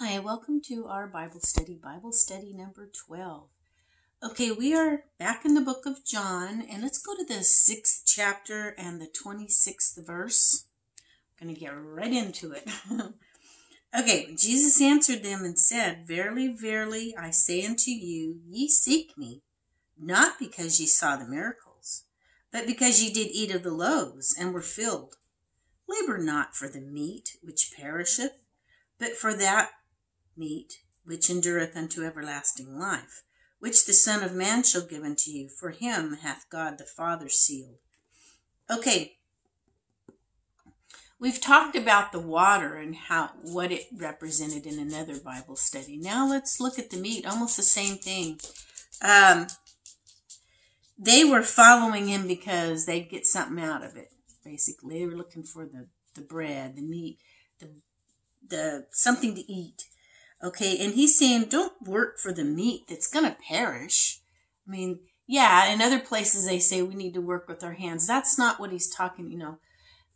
Hi, welcome to our Bible study, Bible study number 12. Okay, we are back in the book of John, and let's go to the sixth chapter and the 26th verse. I'm going to get right into it. okay, Jesus answered them and said, Verily, verily, I say unto you, ye seek me, not because ye saw the miracles, but because ye did eat of the loaves and were filled. Labor not for the meat which perisheth, but for that meat, which endureth unto everlasting life, which the Son of Man shall give unto you, for him hath God the Father sealed. Okay, we've talked about the water and how what it represented in another Bible study. Now let's look at the meat, almost the same thing. Um, they were following him because they'd get something out of it. Basically, they were looking for the the bread, the meat, the the something to eat. Okay, and he's saying, don't work for the meat that's going to perish. I mean, yeah, in other places they say we need to work with our hands. That's not what he's talking, you know,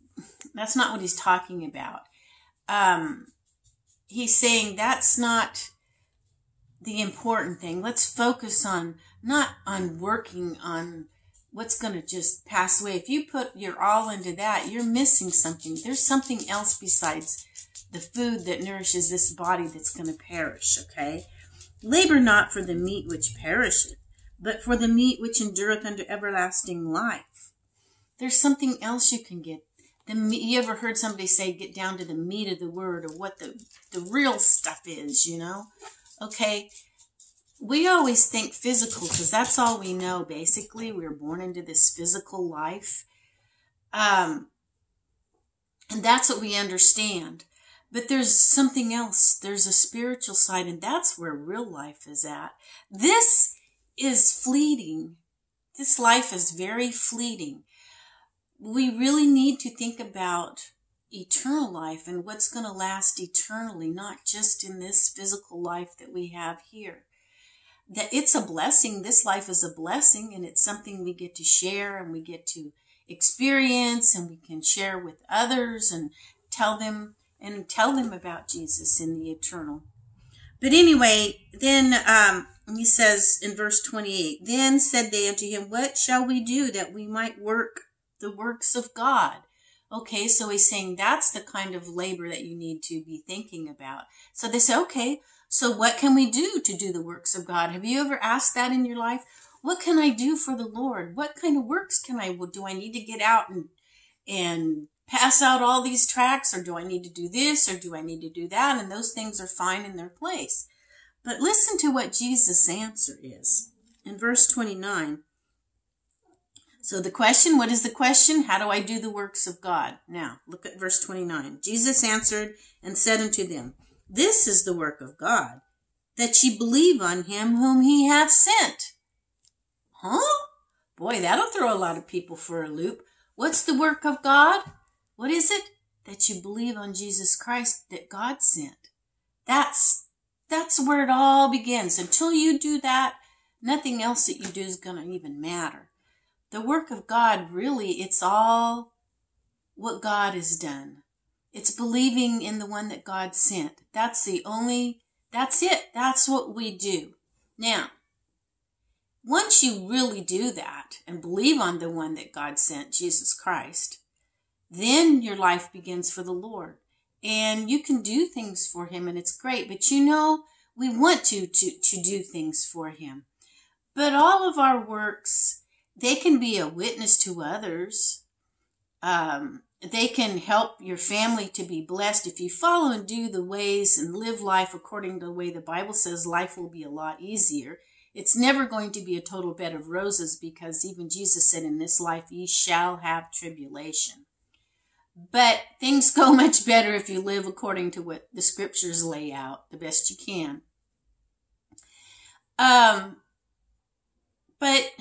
that's not what he's talking about. Um, he's saying that's not the important thing. Let's focus on not on working on what's going to just pass away. If you put your all into that, you're missing something. There's something else besides the food that nourishes this body that's going to perish, okay? Labor not for the meat which perisheth, but for the meat which endureth unto everlasting life. There's something else you can get. The, you ever heard somebody say, get down to the meat of the word or what the, the real stuff is, you know? Okay, we always think physical because that's all we know, basically. we're born into this physical life. Um, and that's what we understand. But there's something else. There's a spiritual side, and that's where real life is at. This is fleeting. This life is very fleeting. We really need to think about eternal life and what's going to last eternally, not just in this physical life that we have here. That it's a blessing. This life is a blessing, and it's something we get to share and we get to experience and we can share with others and tell them and tell them about Jesus in the eternal. But anyway, then um, he says in verse 28 Then said they unto him, What shall we do that we might work the works of God? Okay, so he's saying that's the kind of labor that you need to be thinking about. So they say, Okay, so what can we do to do the works of God? Have you ever asked that in your life? What can I do for the Lord? What kind of works can I do? I need to get out and and pass out all these tracks or do I need to do this or do I need to do that? And those things are fine in their place. But listen to what Jesus' answer is. In verse 29, so the question, what is the question? How do I do the works of God? Now, look at verse 29. Jesus answered and said unto them, This is the work of God, that ye believe on him whom he hath sent. Huh? Boy, that'll throw a lot of people for a loop. What's the work of God? What is it? That you believe on Jesus Christ that God sent. That's, that's where it all begins. Until you do that, nothing else that you do is going to even matter. The work of God, really, it's all what God has done. It's believing in the one that God sent. That's the only, that's it. That's what we do. Now, once you really do that and believe on the one that God sent, Jesus Christ, then your life begins for the Lord. And you can do things for him and it's great. But you know, we want to, to, to do things for him. But all of our works, they can be a witness to others. Um, they can help your family to be blessed. If you follow and do the ways and live life according to the way the Bible says, life will be a lot easier. It's never going to be a total bed of roses because even Jesus said, In this life ye shall have tribulation. But things go much better if you live according to what the scriptures lay out the best you can. Um, but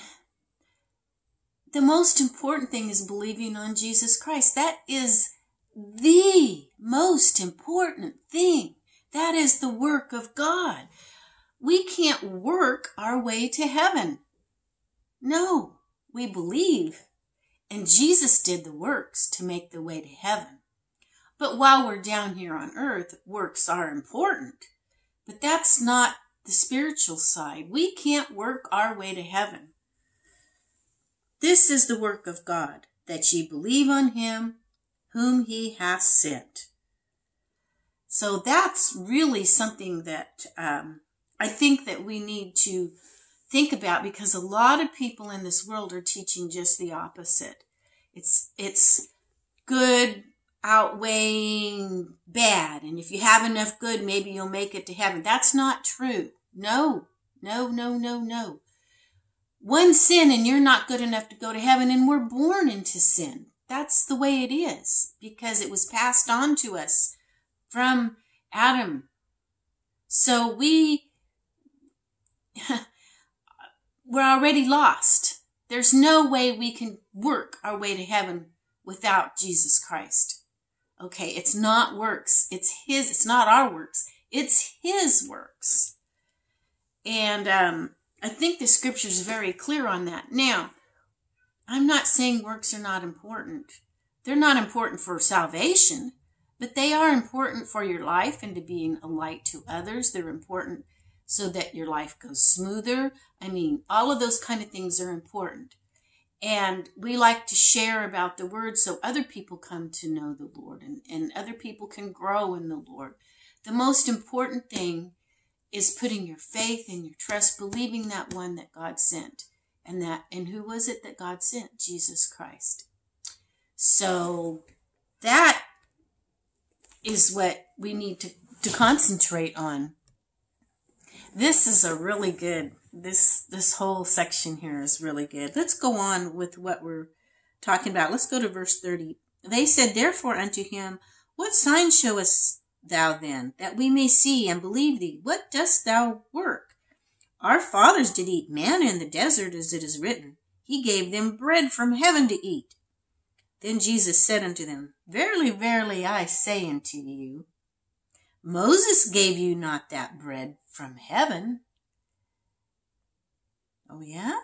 the most important thing is believing on Jesus Christ. That is the most important thing. That is the work of God. We can't work our way to heaven. No, we believe and Jesus did the works to make the way to heaven. But while we're down here on earth, works are important. But that's not the spiritual side. We can't work our way to heaven. This is the work of God, that ye believe on him whom he hath sent. So that's really something that um, I think that we need to think about because a lot of people in this world are teaching just the opposite. It's it's good outweighing bad, and if you have enough good, maybe you'll make it to heaven. That's not true. No, no, no, no, no. One sin and you're not good enough to go to heaven, and we're born into sin. That's the way it is because it was passed on to us from Adam. So we, we're already lost. There's no way we can work our way to heaven without Jesus Christ. Okay, it's not works. It's His, it's not our works. It's His works. And um, I think the scripture is very clear on that. Now, I'm not saying works are not important. They're not important for salvation, but they are important for your life and to being a light to others. They're important so that your life goes smoother. I mean, all of those kind of things are important. And we like to share about the word so other people come to know the Lord and, and other people can grow in the Lord. The most important thing is putting your faith and your trust, believing that one that God sent. And that, and who was it that God sent? Jesus Christ. So that is what we need to, to concentrate on. This is a really good, this, this whole section here is really good. Let's go on with what we're talking about. Let's go to verse 30. They said, therefore unto him, what sign showest thou then, that we may see and believe thee? What dost thou work? Our fathers did eat manna in the desert, as it is written. He gave them bread from heaven to eat. Then Jesus said unto them, Verily, verily, I say unto you, Moses gave you not that bread from heaven. Oh, yeah?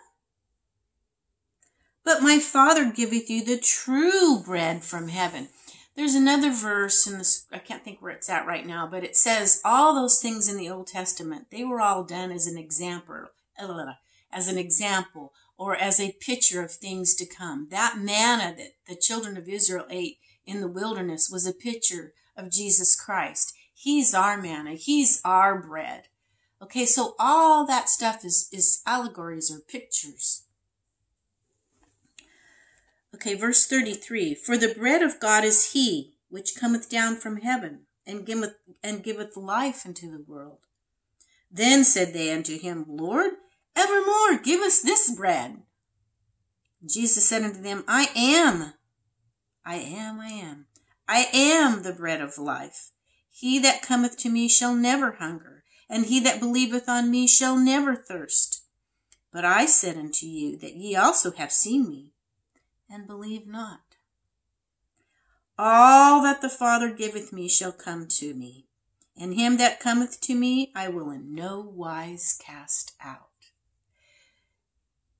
But my Father giveth you the true bread from heaven. There's another verse in this, I can't think where it's at right now, but it says all those things in the Old Testament, they were all done as an example, as an example or as a picture of things to come. That manna that the children of Israel ate in the wilderness was a picture of Jesus Christ. He's our manna. He's our bread. Okay, so all that stuff is, is allegories or pictures. Okay, verse 33 For the bread of God is he which cometh down from heaven and giveth, and giveth life into the world. Then said they unto him, Lord, evermore give us this bread. Jesus said unto them, I am, I am, I am, I am the bread of life. He that cometh to me shall never hunger, and he that believeth on me shall never thirst. But I said unto you that ye also have seen me, and believe not. All that the Father giveth me shall come to me, and him that cometh to me I will in no wise cast out.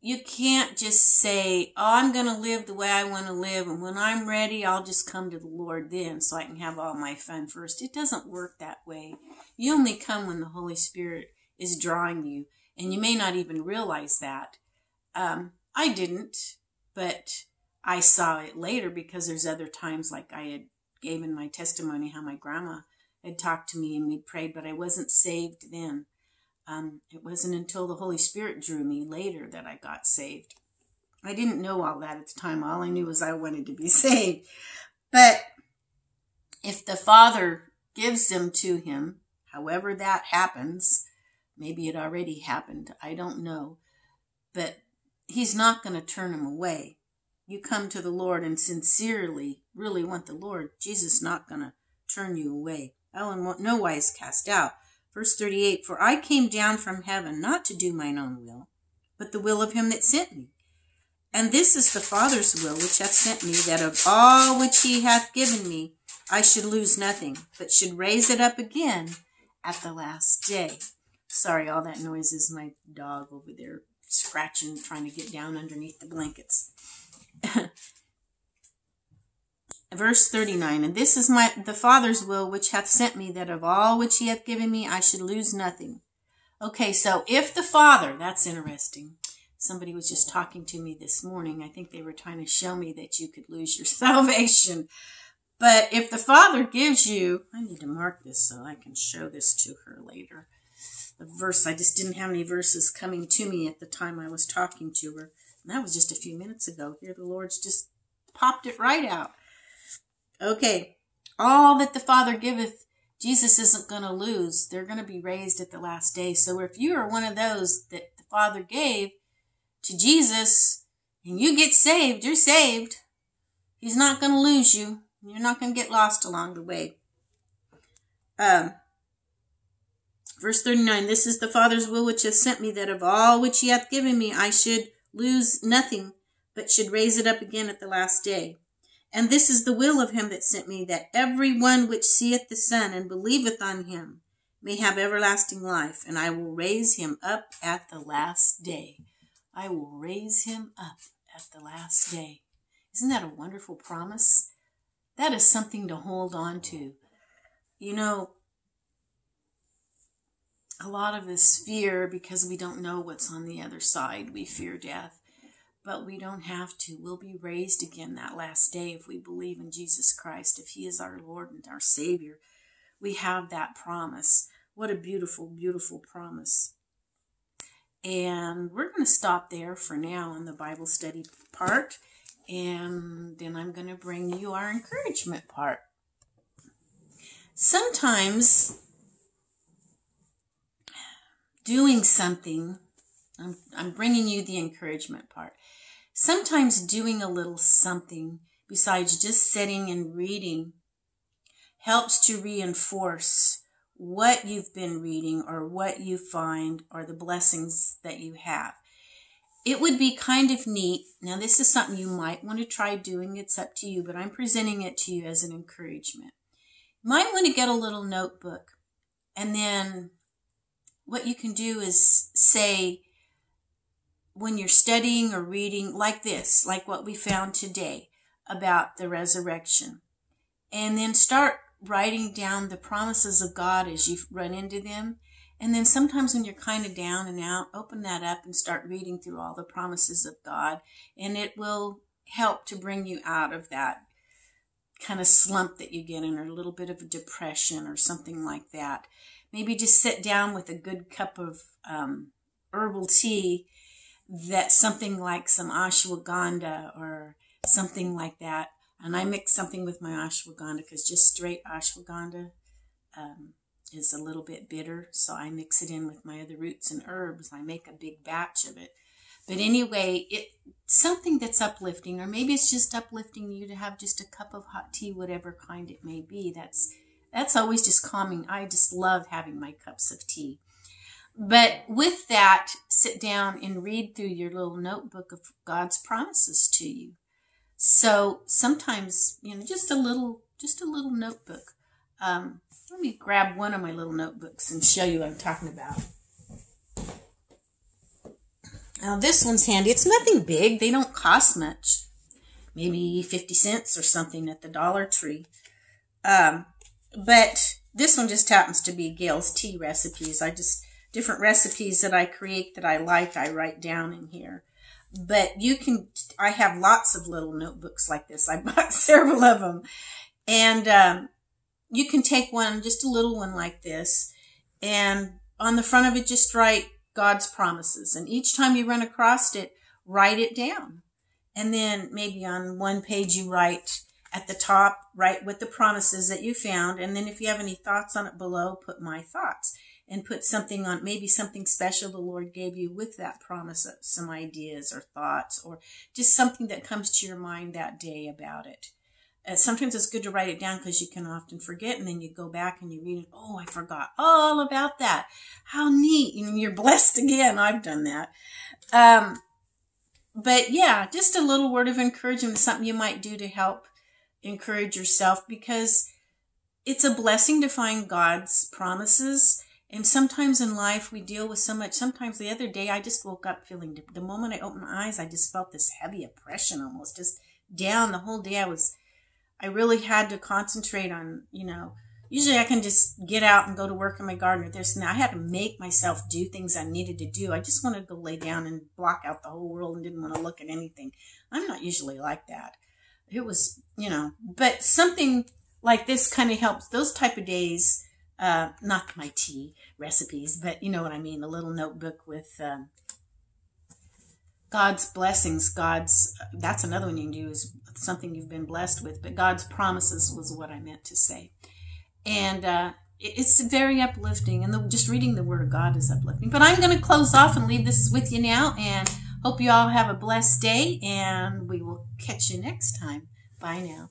You can't just say, Oh, I'm going to live the way I want to live, and when I'm ready, I'll just come to the Lord then so I can have all my fun first. It doesn't work that way. You only come when the Holy Spirit is drawing you, and you may not even realize that. Um, I didn't, but I saw it later because there's other times like I had given my testimony how my grandma had talked to me and we prayed, but I wasn't saved then. Um, it wasn't until the Holy Spirit drew me later that I got saved. I didn't know all that at the time. All I knew was I wanted to be saved. But if the Father gives them to him, however that happens, maybe it already happened, I don't know, but he's not going to turn them away you come to the Lord and sincerely really want the Lord, Jesus not going to turn you away. Oh, and no wise cast out. Verse 38 For I came down from heaven not to do mine own will, but the will of him that sent me. And this is the Father's will which hath sent me, that of all which he hath given me I should lose nothing, but should raise it up again at the last day. Sorry, all that noise is my dog over there scratching, trying to get down underneath the blankets. verse 39 and this is my the father's will which hath sent me that of all which he hath given me i should lose nothing. Okay so if the father that's interesting. Somebody was just talking to me this morning. I think they were trying to show me that you could lose your salvation. But if the father gives you i need to mark this so i can show this to her later. The verse i just didn't have any verses coming to me at the time i was talking to her. And that was just a few minutes ago. Here the lord's just popped it right out Okay, all that the Father giveth, Jesus isn't going to lose. They're going to be raised at the last day. So if you are one of those that the Father gave to Jesus and you get saved, you're saved. He's not going to lose you. You're not going to get lost along the way. Um, verse 39 This is the Father's will which hath sent me, that of all which he hath given me I should lose nothing, but should raise it up again at the last day. And this is the will of him that sent me, that every one which seeth the Son and believeth on him may have everlasting life, and I will raise him up at the last day. I will raise him up at the last day. Isn't that a wonderful promise? That is something to hold on to. You know, a lot of us fear because we don't know what's on the other side. We fear death but we don't have to. We'll be raised again that last day if we believe in Jesus Christ, if He is our Lord and our Savior. We have that promise. What a beautiful, beautiful promise. And we're going to stop there for now in the Bible study part. And then I'm going to bring you our encouragement part. Sometimes doing something, I'm, I'm bringing you the encouragement part sometimes doing a little something besides just sitting and reading helps to reinforce what you've been reading or what you find or the blessings that you have. It would be kind of neat. Now, this is something you might want to try doing. It's up to you, but I'm presenting it to you as an encouragement. You might want to get a little notebook and then what you can do is say, when you're studying or reading like this, like what we found today about the resurrection, and then start writing down the promises of God as you run into them. And then sometimes when you're kind of down and out, open that up and start reading through all the promises of God, and it will help to bring you out of that kind of slump that you get in, or a little bit of a depression or something like that. Maybe just sit down with a good cup of um, herbal tea that something like some ashwagandha or something like that. And I mix something with my ashwagandha because just straight ashwagandha um, is a little bit bitter. So I mix it in with my other roots and herbs. I make a big batch of it. But anyway, it something that's uplifting, or maybe it's just uplifting you to have just a cup of hot tea, whatever kind it may be. That's that's always just calming. I just love having my cups of tea. But with that, sit down and read through your little notebook of God's promises to you. So sometimes, you know, just a little, just a little notebook. Um, let me grab one of my little notebooks and show you what I'm talking about. Now this one's handy. It's nothing big. They don't cost much. Maybe 50 cents or something at the Dollar Tree. Um, but this one just happens to be Gail's tea recipes. I just different recipes that I create that I like, I write down in here. But you can, I have lots of little notebooks like this. I bought several of them. And um, you can take one, just a little one like this, and on the front of it, just write God's promises. And each time you run across it, write it down. And then maybe on one page, you write at the top, write what the promises that you found. And then if you have any thoughts on it below, put my thoughts and put something on, maybe something special the Lord gave you with that promise, of some ideas or thoughts, or just something that comes to your mind that day about it. Uh, sometimes it's good to write it down because you can often forget, and then you go back and you read it. Oh, I forgot all about that. How neat! Know, you're blessed again. I've done that. Um, but yeah, just a little word of encouragement, something you might do to help encourage yourself because it's a blessing to find God's promises and sometimes in life we deal with so much. Sometimes the other day I just woke up feeling, the moment I opened my eyes, I just felt this heavy oppression almost just down the whole day. I was, I really had to concentrate on, you know, usually I can just get out and go to work in my garden or this and that. I had to make myself do things I needed to do. I just wanted to lay down and block out the whole world and didn't want to look at anything. I'm not usually like that. It was, you know, but something like this kind of helps those type of days. Uh, not my tea recipes, but you know what I mean. A little notebook with um, God's blessings. God's that's another one you can do is something you've been blessed with. But God's promises was what I meant to say, and uh, it's very uplifting. And the, just reading the Word of God is uplifting. But I'm going to close off and leave this with you now, and hope you all have a blessed day. And we will catch you next time. Bye now.